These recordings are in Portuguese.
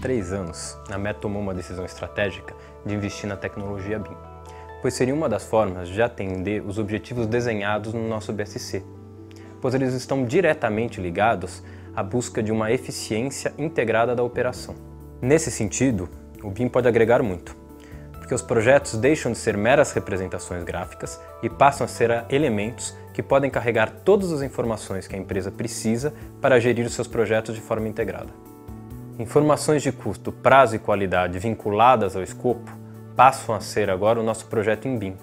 três anos, a Meta tomou uma decisão estratégica de investir na tecnologia BIM, pois seria uma das formas de atender os objetivos desenhados no nosso BSC, pois eles estão diretamente ligados à busca de uma eficiência integrada da operação. Nesse sentido, o BIM pode agregar muito, porque os projetos deixam de ser meras representações gráficas e passam a ser elementos que podem carregar todas as informações que a empresa precisa para gerir os seus projetos de forma integrada. Informações de custo, prazo e qualidade vinculadas ao escopo passam a ser agora o nosso projeto em BIM,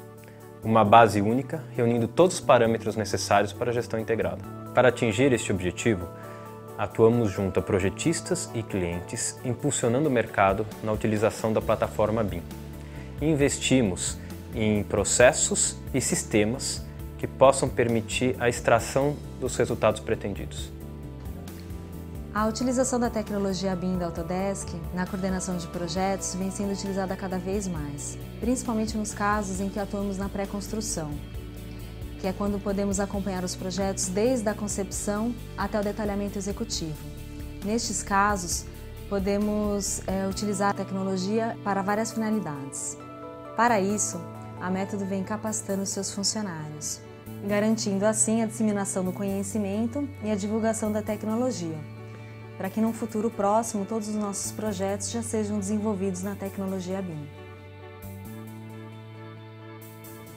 uma base única reunindo todos os parâmetros necessários para a gestão integrada. Para atingir este objetivo, atuamos junto a projetistas e clientes, impulsionando o mercado na utilização da plataforma BIM. Investimos em processos e sistemas que possam permitir a extração dos resultados pretendidos. A utilização da tecnologia BIM da Autodesk na coordenação de projetos vem sendo utilizada cada vez mais, principalmente nos casos em que atuamos na pré-construção, que é quando podemos acompanhar os projetos desde a concepção até o detalhamento executivo. Nestes casos, podemos é, utilizar a tecnologia para várias finalidades. Para isso, a Método vem capacitando seus funcionários, garantindo assim a disseminação do conhecimento e a divulgação da tecnologia, para que num futuro próximo todos os nossos projetos já sejam desenvolvidos na tecnologia BIM.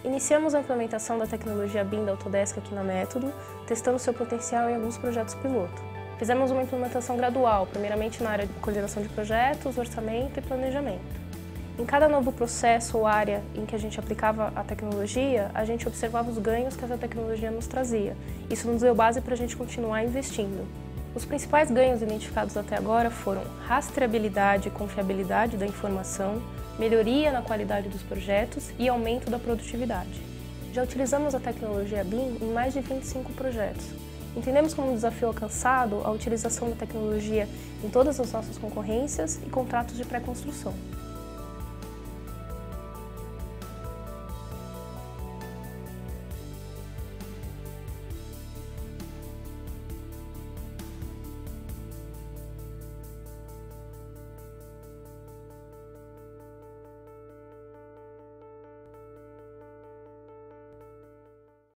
Iniciamos a implementação da tecnologia BIM da Autodesk aqui na Método, testando seu potencial em alguns projetos piloto. Fizemos uma implementação gradual, primeiramente na área de coordenação de projetos, orçamento e planejamento. Em cada novo processo ou área em que a gente aplicava a tecnologia, a gente observava os ganhos que essa tecnologia nos trazia. Isso nos deu base para a gente continuar investindo. Os principais ganhos identificados até agora foram rastreabilidade e confiabilidade da informação, melhoria na qualidade dos projetos e aumento da produtividade. Já utilizamos a tecnologia BIM em mais de 25 projetos. Entendemos como um desafio alcançado a utilização da tecnologia em todas as nossas concorrências e contratos de pré-construção.